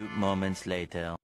Moments later.